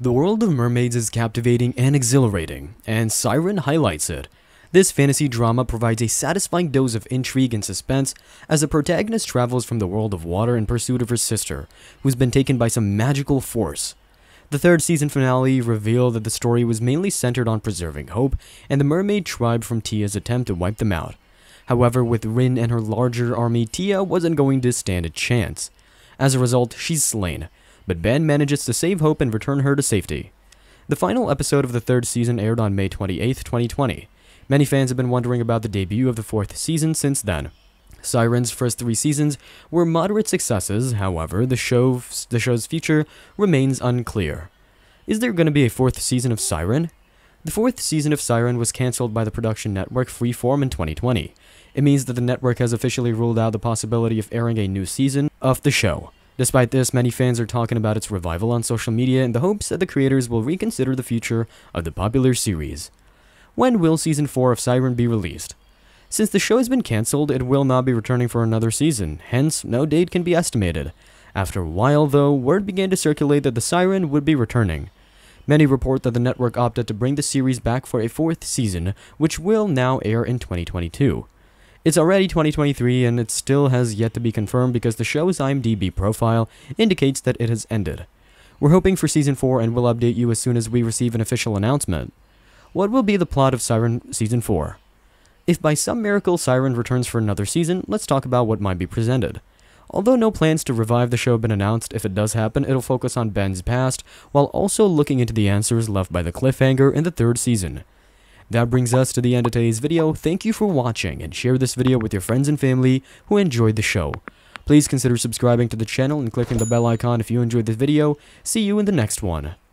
The world of mermaids is captivating and exhilarating, and Siren highlights it. This fantasy drama provides a satisfying dose of intrigue and suspense as the protagonist travels from the world of water in pursuit of her sister, who's been taken by some magical force. The third season finale revealed that the story was mainly centered on preserving hope and the mermaid tribe from Tia's attempt to wipe them out. However, with Ryn and her larger army, Tia wasn't going to stand a chance. As a result, she's slain, but Ben manages to save Hope and return her to safety. The final episode of the third season aired on May 28, 2020. Many fans have been wondering about the debut of the fourth season since then. Siren's first three seasons were moderate successes, however, the, the show's future remains unclear. Is there going to be a fourth season of Siren? The fourth season of Siren was cancelled by the production network Freeform in 2020. It means that the network has officially ruled out the possibility of airing a new season of the show. Despite this, many fans are talking about its revival on social media in the hopes that the creators will reconsider the future of the popular series. When will season 4 of Siren be released? Since the show has been cancelled, it will not be returning for another season, hence, no date can be estimated. After a while, though, word began to circulate that the Siren would be returning. Many report that the network opted to bring the series back for a fourth season, which will now air in 2022. It's already 2023 and it still has yet to be confirmed because the show's IMDb profile indicates that it has ended. We're hoping for season 4 and we'll update you as soon as we receive an official announcement. What will be the plot of Siren season 4? If by some miracle Siren returns for another season, let's talk about what might be presented. Although no plans to revive the show have been announced, if it does happen, it'll focus on Ben's past, while also looking into the answers left by the cliffhanger in the third season. That brings us to the end of today's video. Thank you for watching, and share this video with your friends and family who enjoyed the show. Please consider subscribing to the channel and clicking the bell icon if you enjoyed this video. See you in the next one.